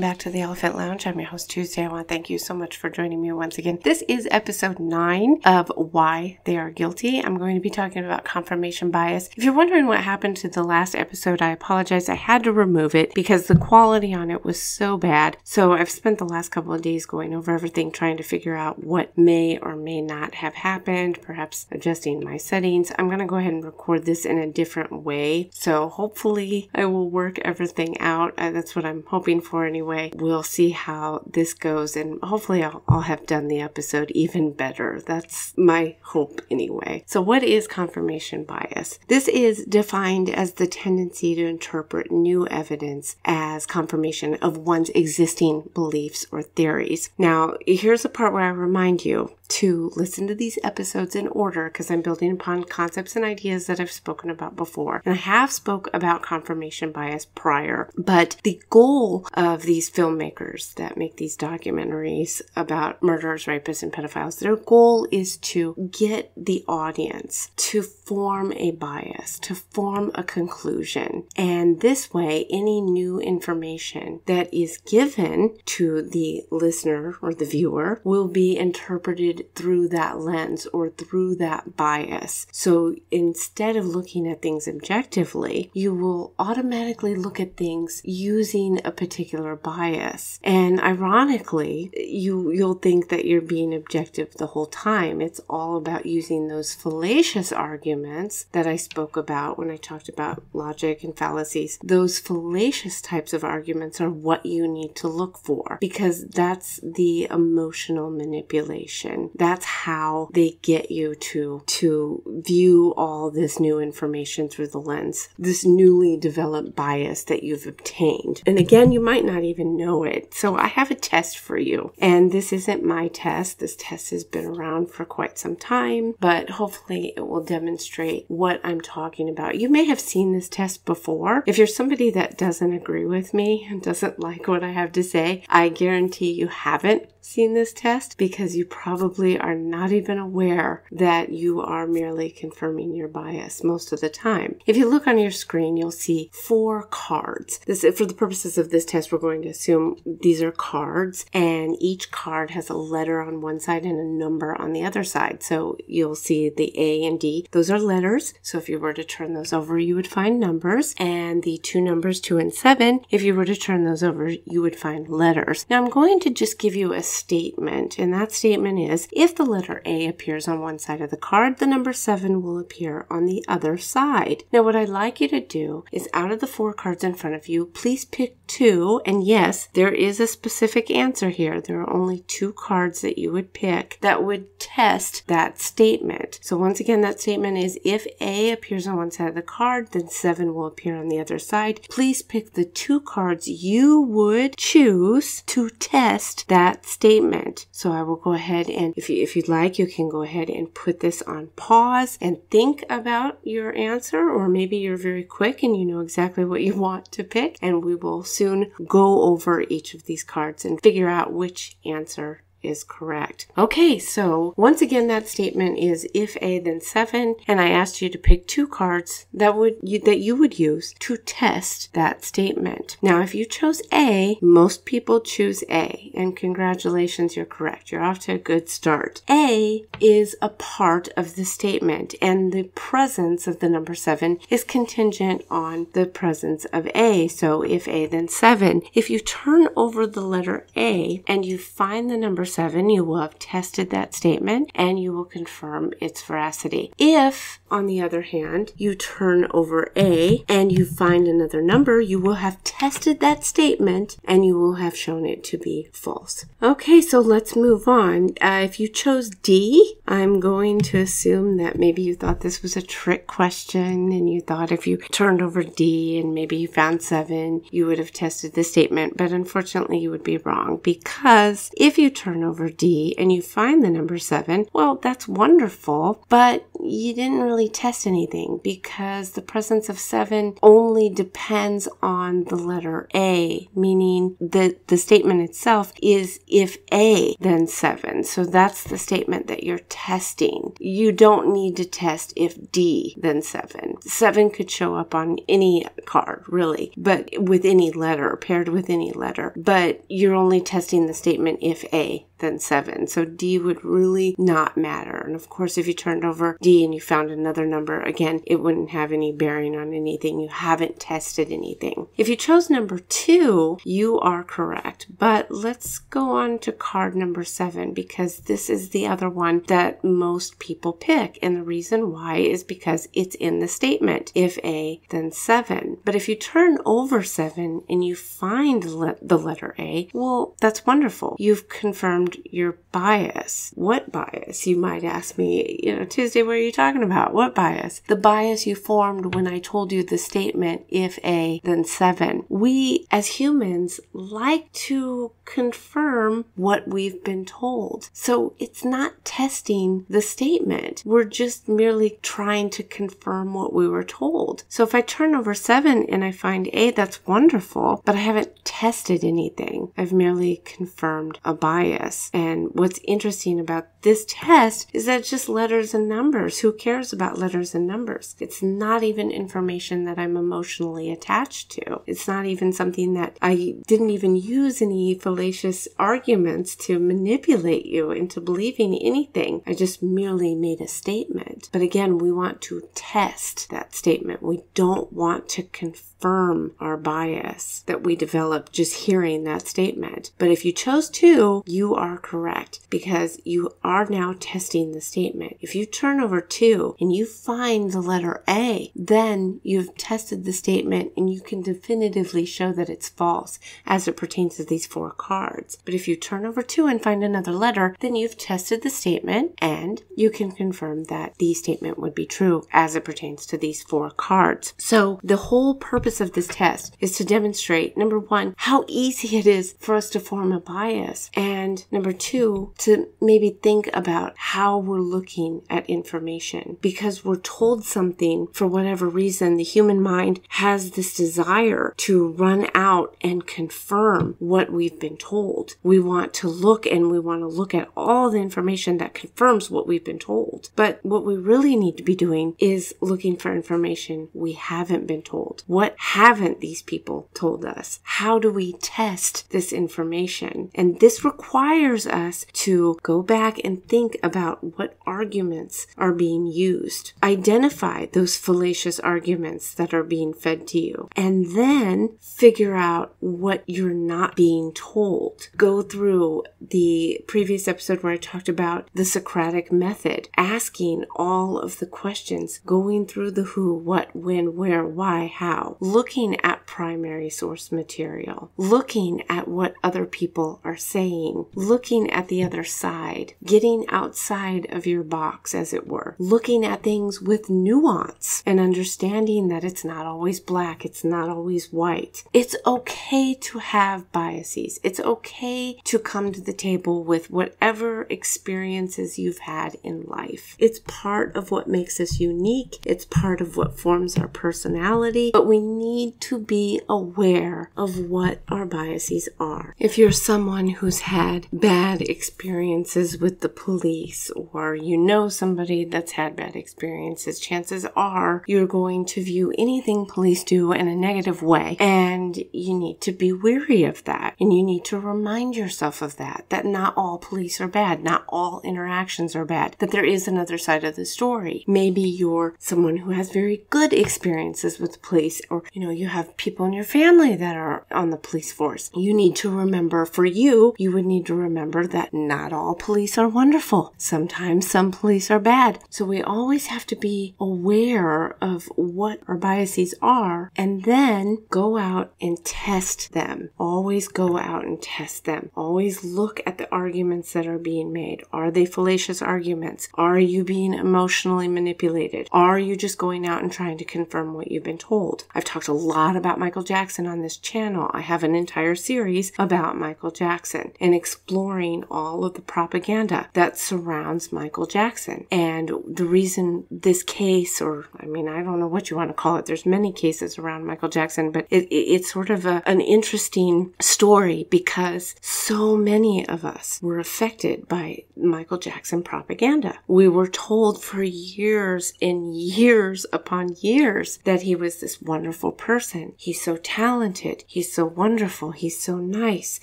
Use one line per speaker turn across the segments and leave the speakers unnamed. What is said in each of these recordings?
back to the Elephant Lounge. I'm your host, Tuesday. I want to thank you so much for joining me once again. This is episode nine of Why They Are Guilty. I'm going to be talking about confirmation bias. If you're wondering what happened to the last episode, I apologize. I had to remove it because the quality on it was so bad. So I've spent the last couple of days going over everything, trying to figure out what may or may not have happened, perhaps adjusting my settings. I'm going to go ahead and record this in a different way. So hopefully I will work everything out. Uh, that's what I'm hoping for anyway. We'll see how this goes and hopefully I'll, I'll have done the episode even better. That's my hope anyway. So what is confirmation bias? This is defined as the tendency to interpret new evidence as confirmation of one's existing beliefs or theories. Now, here's the part where I remind you to listen to these episodes in order because I'm building upon concepts and ideas that I've spoken about before. And I have spoke about confirmation bias prior, but the goal of these filmmakers that make these documentaries about murderers, rapists, and pedophiles, their goal is to get the audience to form a bias, to form a conclusion. And this way, any new information that is given to the listener or the viewer will be interpreted through that lens or through that bias. So instead of looking at things objectively, you will automatically look at things using a particular bias. And ironically, you you'll think that you're being objective the whole time. It's all about using those fallacious arguments that I spoke about when I talked about logic and fallacies. Those fallacious types of arguments are what you need to look for because that's the emotional manipulation. That's how they get you to to view all this new information through the lens. This newly developed bias that you've obtained. And again, you might not even know it. So I have a test for you. And this isn't my test. This test has been around for quite some time, but hopefully it will demonstrate what I'm talking about. You may have seen this test before. If you're somebody that doesn't agree with me and doesn't like what I have to say, I guarantee you haven't seen this test because you probably are not even aware that you are merely confirming your bias most of the time. If you look on your screen, you'll see four cards. This for the purposes of this test, we're going to assume these are cards and each card has a letter on one side and a number on the other side. So you'll see the A and D. Those are letters. So if you were to turn those over, you would find numbers and the two numbers 2 and 7, if you were to turn those over, you would find letters. Now I'm going to just give you a statement, and that statement is if the letter A appears on one side of the card, the number 7 will appear on the other side. Now, what I'd like you to do is out of the four cards in front of you, please pick two, and yes, there is a specific answer here. There are only two cards that you would pick that would test that statement. So, once again, that statement is if A appears on one side of the card, then 7 will appear on the other side. Please pick the two cards you would choose to test that statement. So I will go ahead and if you if you'd like, you can go ahead and put this on pause and think about your answer or maybe you're very quick and you know exactly what you want to pick and we will soon go over each of these cards and figure out which answer is correct. Okay, so once again, that statement is if A then 7, and I asked you to pick two cards that would you, that you would use to test that statement. Now, if you chose A, most people choose A, and congratulations, you're correct. You're off to a good start. A is a part of the statement, and the presence of the number 7 is contingent on the presence of A. So if A then 7, if you turn over the letter A and you find the number 7, you will have tested that statement and you will confirm its veracity. If, on the other hand, you turn over A and you find another number, you will have tested that statement and you will have shown it to be false. Okay, so let's move on. Uh, if you chose D, I'm going to assume that maybe you thought this was a trick question and you thought if you turned over D and maybe you found 7, you would have tested the statement, but unfortunately you would be wrong because if you turn over D and you find the number seven, well, that's wonderful, but you didn't really test anything because the presence of seven only depends on the letter A, meaning that the statement itself is if A, then seven. So that's the statement that you're testing. You don't need to test if D, then seven. Seven could show up on any card, really, but with any letter, paired with any letter. But you're only testing the statement if A, than 7. So D would really not matter. And of course, if you turned over D and you found another number, again, it wouldn't have any bearing on anything. You haven't tested anything. If you chose number 2, you are correct. But let's go on to card number 7 because this is the other one that most people pick. And the reason why is because it's in the statement. If A, then 7. But if you turn over 7 and you find le- the letter A, well, that's wonderful. You've confirmed your bias. What bias? You might ask me, you know, Tuesday, what are you talking about? What bias? The bias you formed when I told you the statement, if A, then seven. We as humans like to confirm what we've been told. So it's not testing the statement. We're just merely trying to confirm what we were told. So if I turn over seven and I find A, that's wonderful, but I haven't tested anything. I've merely confirmed a bias. And what's interesting about this test is that it's just letters and numbers. Who cares about letters and numbers? It's not even information that I'm emotionally attached to. It's not even something that I didn't even use any fallacious arguments to manipulate you into believing anything. I just merely made a statement. But again, we want two test that statement. We don't want to confirm our bias that we develop just hearing that statement. But if you chose to, you are correct because you are now testing the statement. If you turn over two and you find the letter A, then you've tested the statement and you can definitively show that it's false as it pertains to these four cards. But if you turn over two and find another letter, then you've tested the statement and you can confirm that statement would be true as it pertains to these four cards. So the whole purpose of this test is to demonstrate number one, how easy it is for us to form a bias, and number two, to maybe think about how we're looking at information because we're told something for whatever reason. The human mind has this desire to run out and confirm what we've been told. We want to look and we want to look at all the information that confirms what we've been told. But what we really need to be doing is looking for information we haven't been told. What haven't these people told us? How do we test this information? And this requires us to go back and think about what arguments are being used. Identify those fallacious arguments that are being fed to you and then figure out what you're not being told. Go through the previous episode where I talked about the Socratic method, asking all of the questions, going through the who, what, when, where, why, how, looking at primary source material, looking at what other people are saying, looking at the other side, getting outside of your box, as it were, looking at things with nuance and understanding that it's not always black, it's not always white. It's okay to have biases. It's okay to come to the table with whatever experiences you've had in life. It's part of what makes us unique. It's part of what forms our personality, but we need to be aware of what our biases are. If you're someone who's had bad experiences with the police or you know somebody that's had bad experiences, chances are you're going to view anything police do in a negative way. And you need to be weary of that. And you need to remind yourself of that, that not all police are bad, not all interactions are bad, that there is another side of the story. Maybe you're someone who has very good experiences with police, or you know, you have people in your family that are on the police force. You need to remember for you, you would need to remember that not all police are wonderful. Sometimes some police are bad. So we always have to be aware of what our biases are and then go out and test them. Always go out and test them. Always look at the arguments that are being made. Are they fallacious arguments? Are you being emotional? Emotionally manipulated? Are you just going out and trying to confirm what you've been told? I've talked a lot about Michael Jackson on this channel. I have an entire series about Michael Jackson and exploring all of the propaganda that surrounds Michael Jackson. And the reason this case, or I mean, I don't know what you want to call it, there's many cases around Michael Jackson, but it, it, it's sort of a, an interesting story because so many of us were affected by Michael Jackson propaganda. We were told for years and years upon years that he was this wonderful person. He's so talented. He's so wonderful. He's so nice.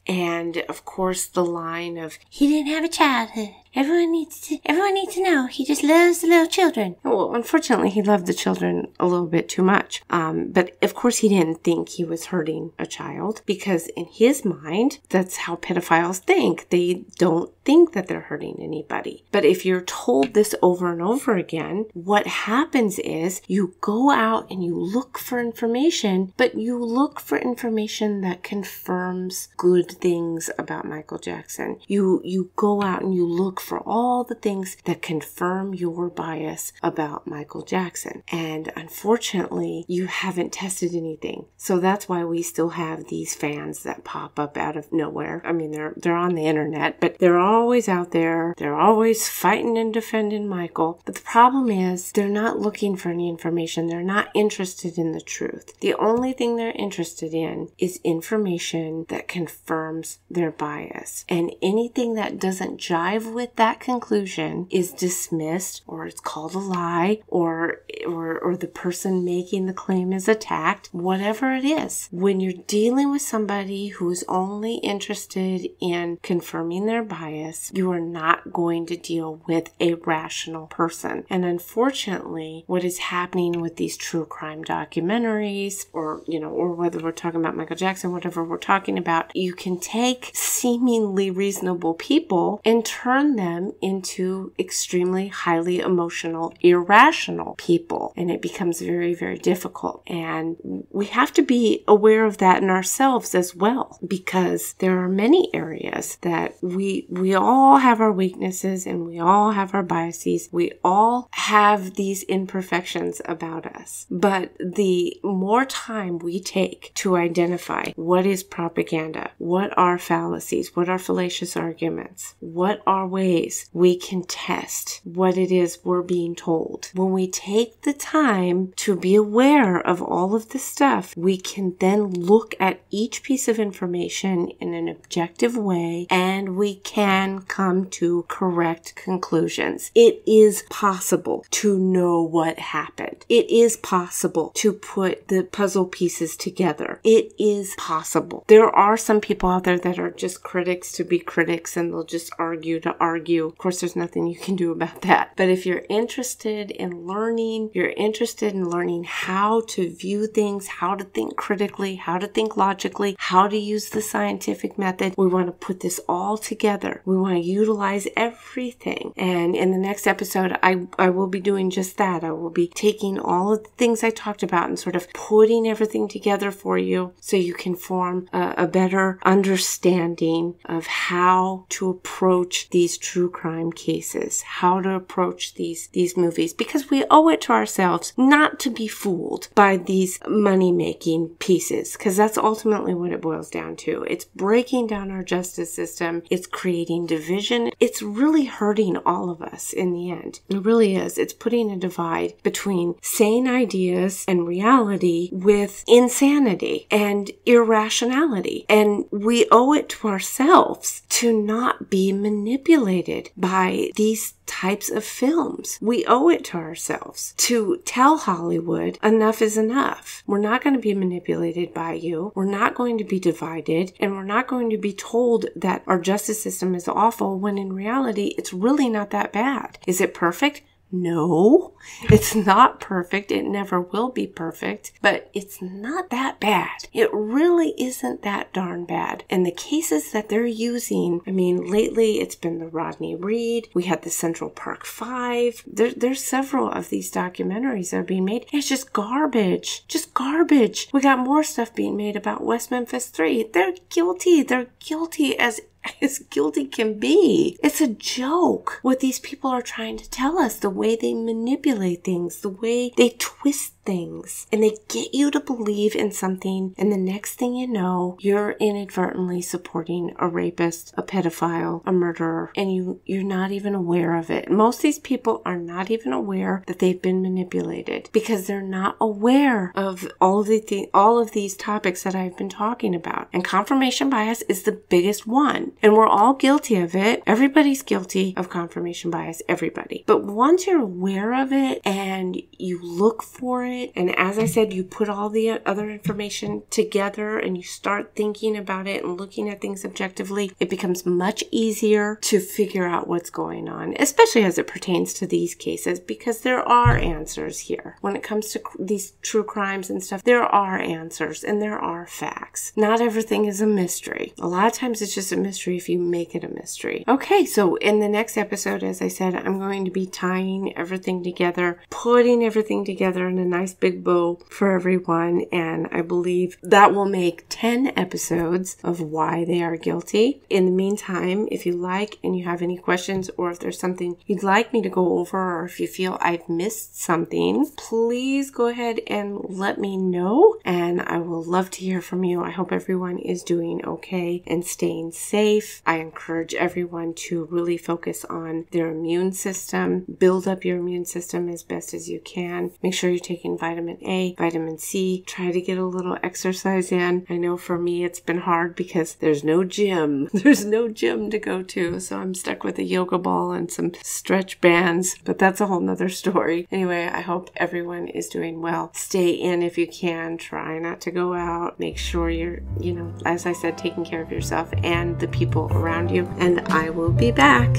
And of course, the line of, he didn't have a childhood. Everyone needs to everyone needs to know he just loves the little children. Well, unfortunately, he loved the children a little bit too much. Um, but of course, he didn't think he was hurting a child because in his mind, that's how pedophiles think. They don't think that they're hurting anybody. But if you're told this over and over again, what happens is you go out and you look for information, but you look for information that confirms good things about Michael Jackson. You you go out and you look for all the things that confirm your bias about Michael Jackson. And unfortunately, you haven't tested anything. So that's why we still have these fans that pop up out of nowhere. I mean, they're they're on the internet, but they're always out there. They're always fighting and defending Michael. But the problem is they're not looking for any information. They're not interested in the truth. The only thing they're interested in is information that confirms their bias. And anything that doesn't jive with that conclusion is dismissed or it's called a lie or or or the person making the claim is attacked whatever it is when you're dealing with somebody who's only interested in confirming their bias you are not going to deal with a rational person and unfortunately what is happening with these true crime documentaries or you know or whether we're talking about Michael Jackson whatever we're talking about you can take seemingly reasonable people and turn them them into extremely highly emotional, irrational people. And it becomes very, very difficult. And we have to be aware of that in ourselves as well, because there are many areas that we, we all have our weaknesses and we all have our biases. We all have these imperfections about us. But the more time we take to identify what is propaganda, what are fallacies, what are fallacious arguments, what are ways we can test what it is we're being told. When we take the time to be aware of all of this stuff, we can then look at each piece of information in an objective way and we can come to correct conclusions. It is possible to know what happened. It is possible to put the puzzle pieces together. It is possible. There are some people out there that are just critics to be critics and they'll just argue to argue argue. Of course, there's nothing you can do about that. But if you're interested in learning, you're interested in learning how to view things, how to think critically, how to think logically, how to use the scientific method, we want to put this all together. We want to utilize everything. And in the next episode, I, I will be doing just that. I will be taking all of the things I talked about and sort of putting everything together for you so you can form a, a better understanding of how to approach these true crime cases, how to approach these, these movies, because we owe it to ourselves not to be fooled by these money making pieces, because that's ultimately what it boils down to. It's breaking down our justice system. It's creating division. It's really hurting all of us in the end. It really is. It's putting a divide between sane ideas and reality with insanity and irrationality. And we owe it to ourselves to not be manipulated manipulated by these types of films. We owe it to ourselves to tell Hollywood enough is enough. We're not going to be manipulated by you. We're not going to be divided and we're not going to be told that our justice system is awful when in reality it's really not that bad. Is it perfect? No, it's not perfect. It never will be perfect, but it's not that bad. It really isn't that darn bad. And the cases that they're using, I mean, lately it's been the Rodney Reed. We had the Central Park Five. There, there's several of these documentaries that are being made. It's just garbage. Just garbage. We got more stuff being made about West Memphis 3. They're guilty. They're guilty as as guilty can be. It's a joke what these people are trying to tell us, the way they manipulate things, the way they twist things. And they get you to believe in something and the next thing you know you're inadvertently supporting a rapist a pedophile a murderer and you you're not even aware of it. Most of these people are not even aware that they've been manipulated because they're not aware of all of the th- all of these topics that I've been talking about. And confirmation bias is the biggest one and we're all guilty of it everybody's guilty of confirmation bias everybody but once you're aware of it and you look for it. And as I said, you put all the other information together and you start thinking about it and looking at things objectively, it becomes much easier to figure out what's going on, especially as it pertains to these cases, because there are answers here. When it comes to these true crimes and stuff, there are answers and there are facts. Not everything is a mystery. A lot of times it's just a mystery if you make it a mystery. Okay, so in the next episode, as I said, I'm going to be tying everything together, putting everything together in a nice big bow for everyone. And I believe that will make 10 episodes of why they are guilty. In the meantime, if you like and you have any questions or if there's something you'd like me to go over or if you feel I've missed something, please go ahead and let me know. And I will love to hear from you. I hope everyone is doing okay and staying safe. I encourage everyone to really focus on their immune system, build up your immune system as best as you can. Make sure you're taking vitamin A, vitamin C. Try to get a little exercise in. I know for me it's been hard because there's no gym. There's no gym to go to. So I'm stuck with a yoga ball and some stretch bands, but that's a whole nother story. Anyway, I hope everyone is doing well. Stay in if you can. Try not to go out. Make sure you're, you know, as I said, taking care of yourself and the people around you. And I will be back.